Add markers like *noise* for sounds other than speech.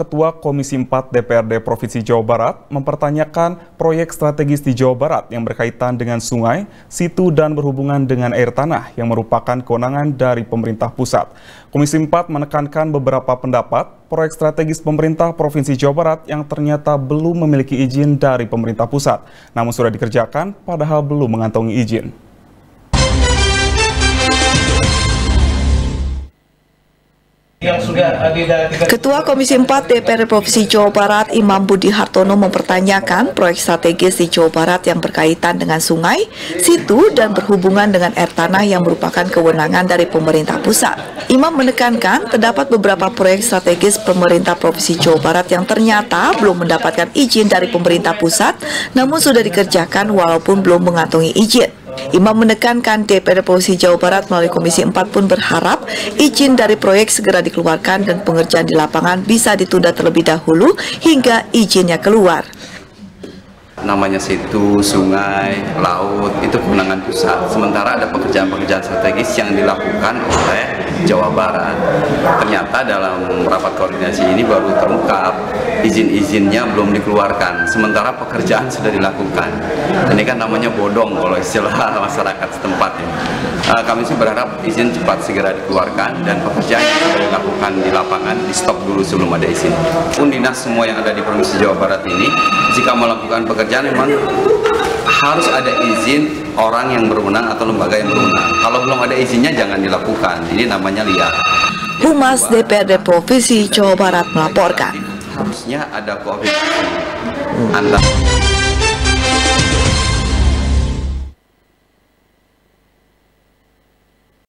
Ketua Komisi 4 DPRD Provinsi Jawa Barat mempertanyakan proyek strategis di Jawa Barat yang berkaitan dengan sungai, situ, dan berhubungan dengan air tanah yang merupakan kewenangan dari pemerintah pusat. Komisi 4 menekankan beberapa pendapat proyek strategis pemerintah Provinsi Jawa Barat yang ternyata belum memiliki izin dari pemerintah pusat, namun sudah dikerjakan padahal belum mengantongi izin. Ketua Komisi 4 DPR Provinsi Jawa Barat Imam Budi Hartono mempertanyakan proyek strategis di Jawa Barat yang berkaitan dengan sungai, situ, dan berhubungan dengan air tanah yang merupakan kewenangan dari pemerintah pusat. Imam menekankan terdapat beberapa proyek strategis pemerintah Provinsi Jawa Barat yang ternyata belum mendapatkan izin dari pemerintah pusat, namun sudah dikerjakan walaupun belum mengantongi izin. Imam menekankan DPR Provinsi Jawa Barat melalui Komisi 4 pun berharap izin dari proyek segera dikeluarkan dan pengerjaan di lapangan bisa ditunda terlebih dahulu hingga izinnya keluar namanya situ, sungai, laut itu kewenangan pusat. Sementara ada pekerjaan-pekerjaan strategis yang dilakukan oleh Jawa Barat. Ternyata dalam rapat koordinasi ini baru terungkap izin-izinnya belum dikeluarkan. Sementara pekerjaan sudah dilakukan. Ini kan namanya bodong kalau istilah *laughs* masyarakat setempat ya. Uh, kami sih berharap izin cepat segera dikeluarkan dan pekerjaan yang sudah dilakukan di lapangan di stop dulu sebelum ada izin. Pun dinas semua yang ada di Provinsi Jawa Barat ini jika melakukan pekerjaan memang harus ada izin orang yang berwenang atau lembaga yang berwenang. Kalau belum ada izinnya jangan dilakukan. Ini namanya liar. Humas DPRD Provinsi Jawa Barat melaporkan. Harusnya ada koordinasi antara